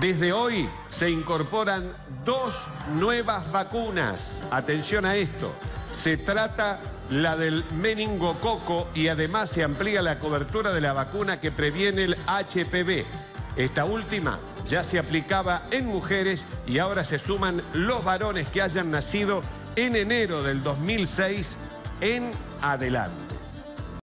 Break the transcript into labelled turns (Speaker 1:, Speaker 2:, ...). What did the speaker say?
Speaker 1: Desde hoy se incorporan dos nuevas vacunas. Atención a esto. Se trata la del meningococo y además se amplía la cobertura de la vacuna que previene el HPV. Esta última ya se aplicaba en mujeres y ahora se suman los varones que hayan nacido en enero del 2006 en adelante.